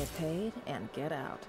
Get paid and get out.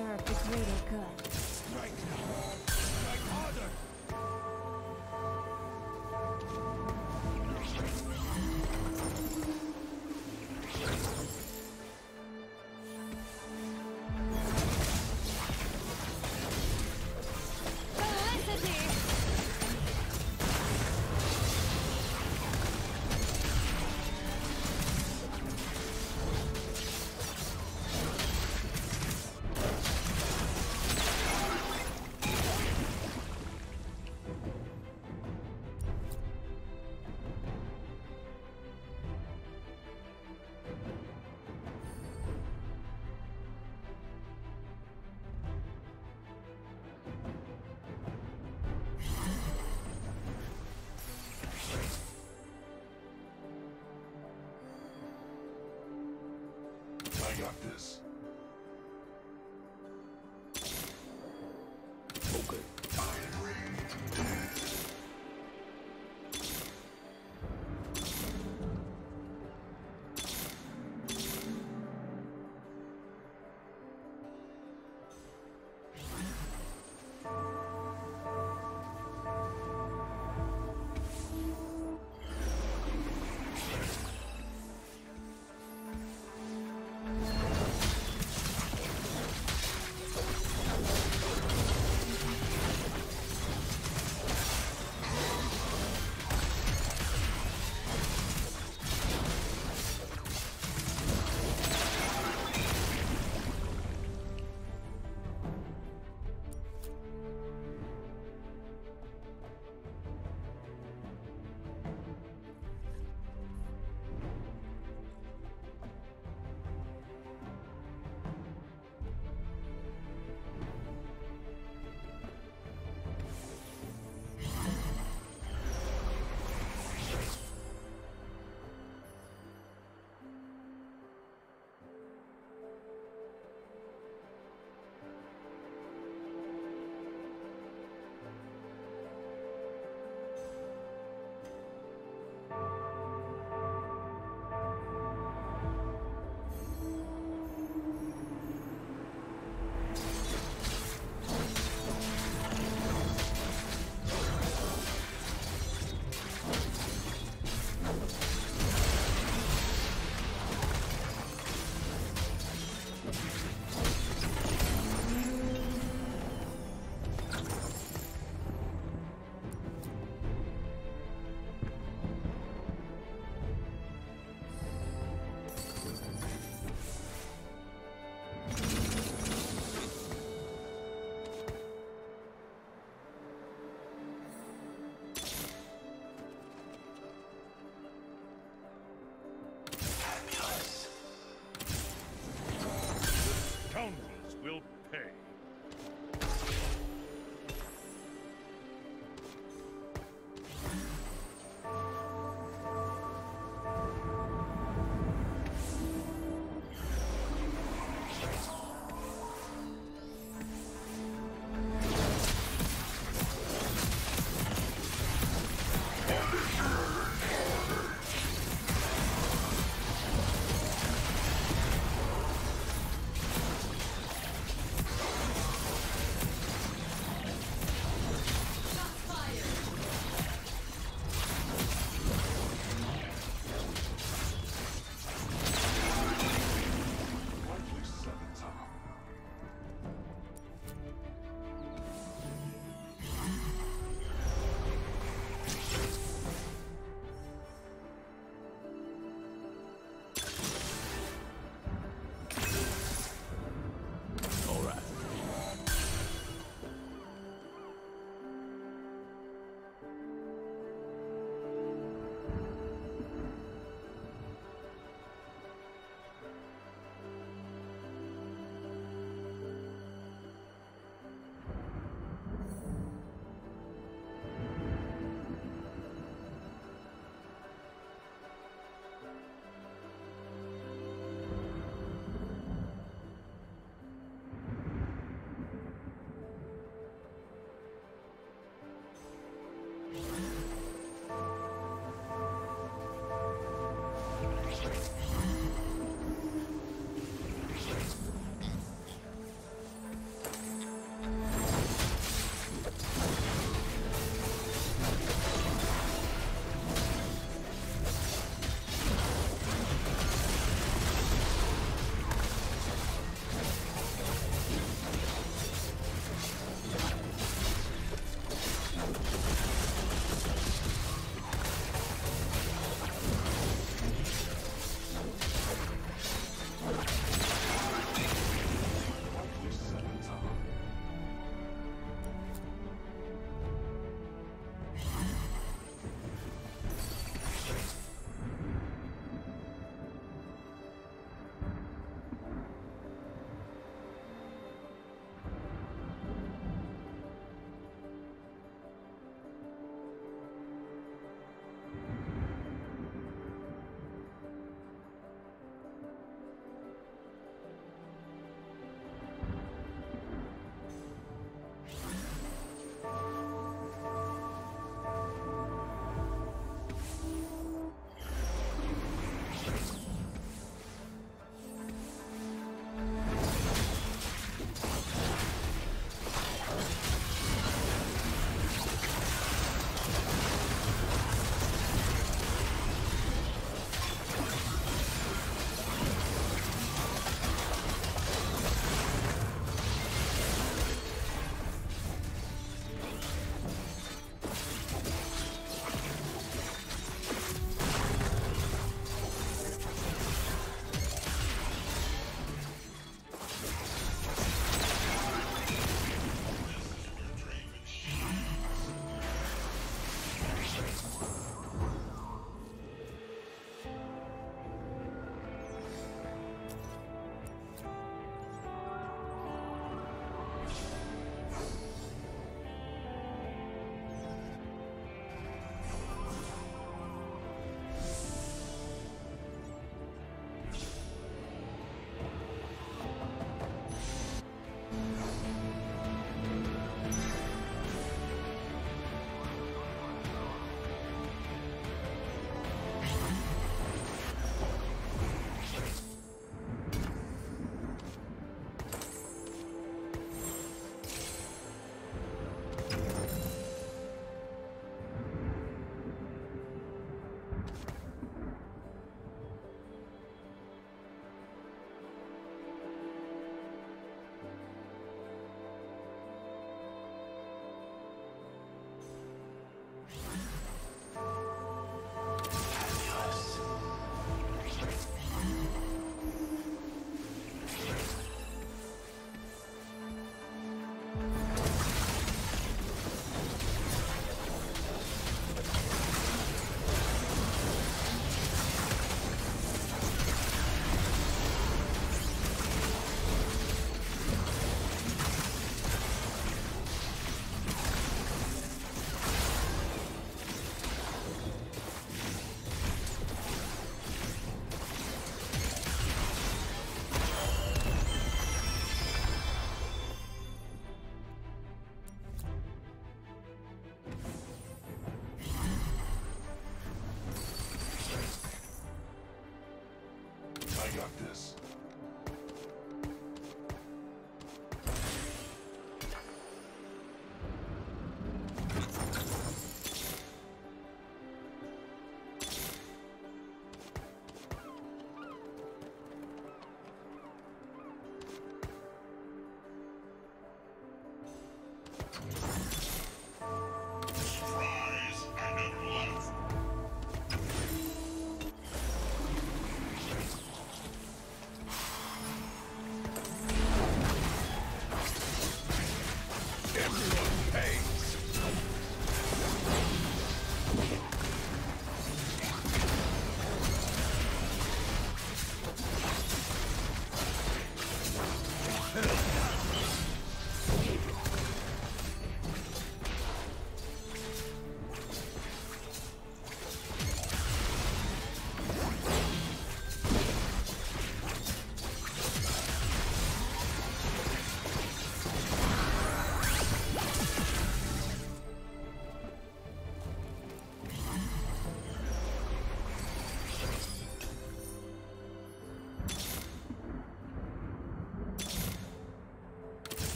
serve the greater good. Right got this.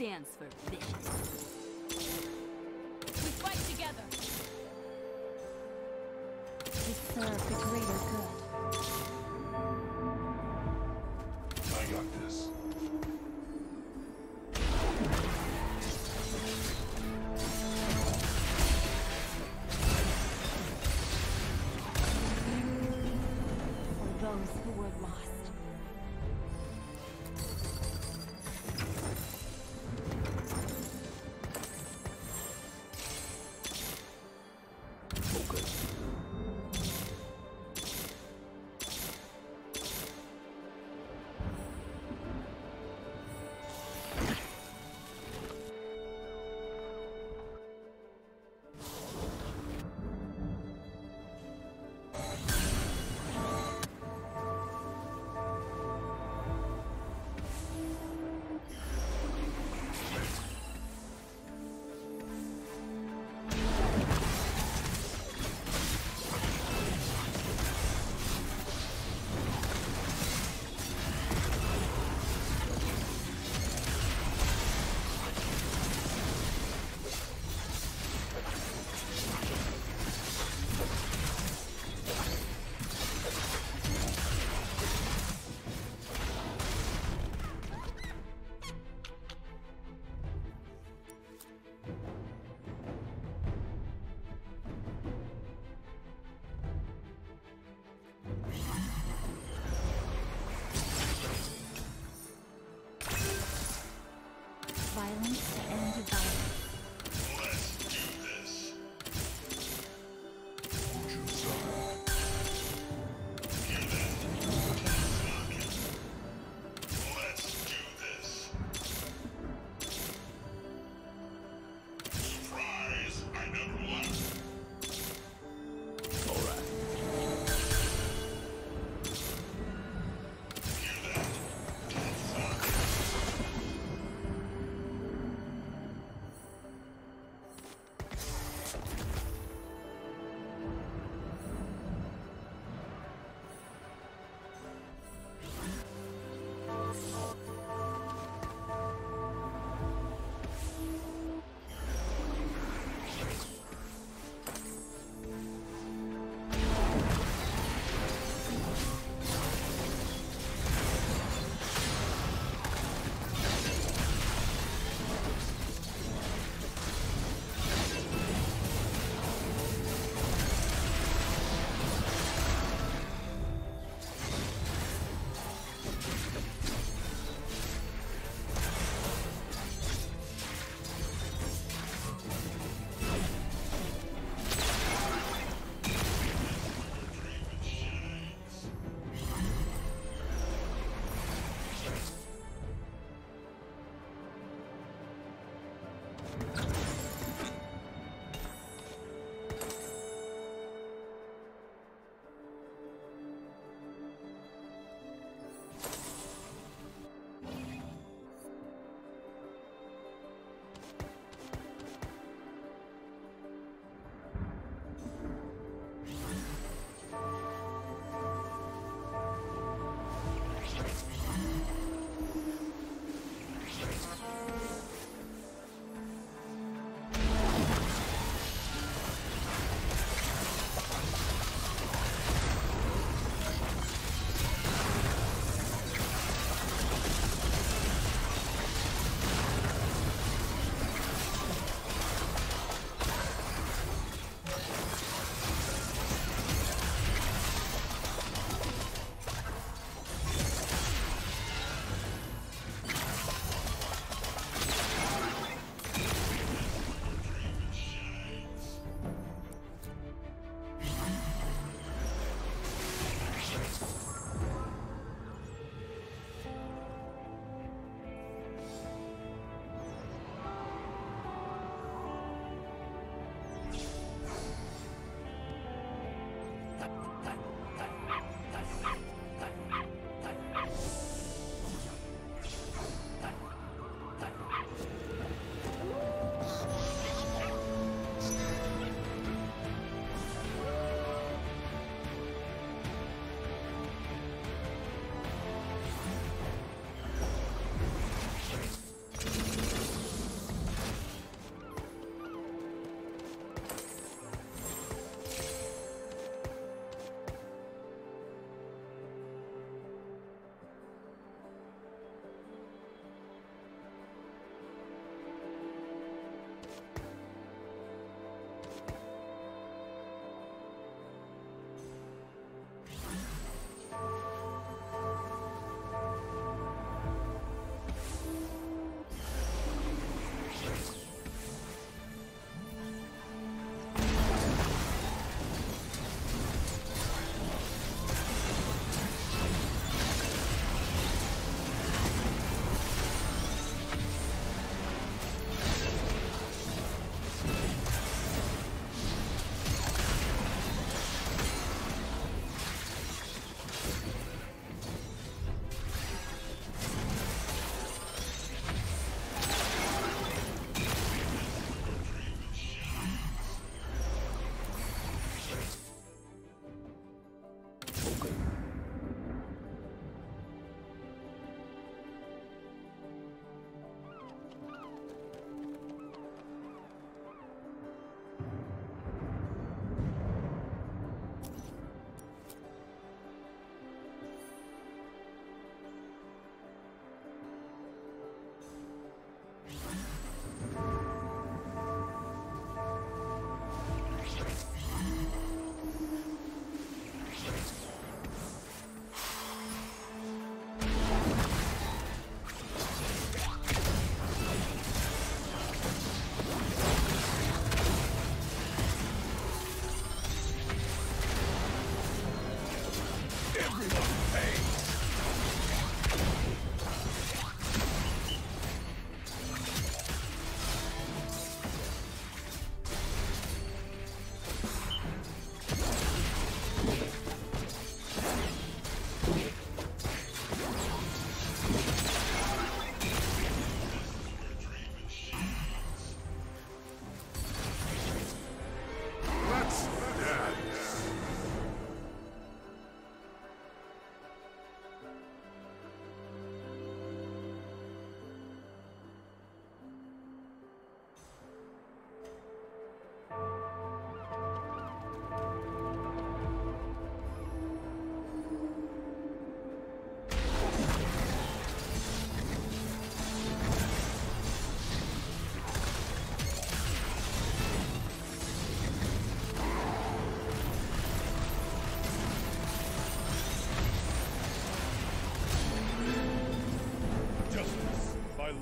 Stands for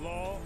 law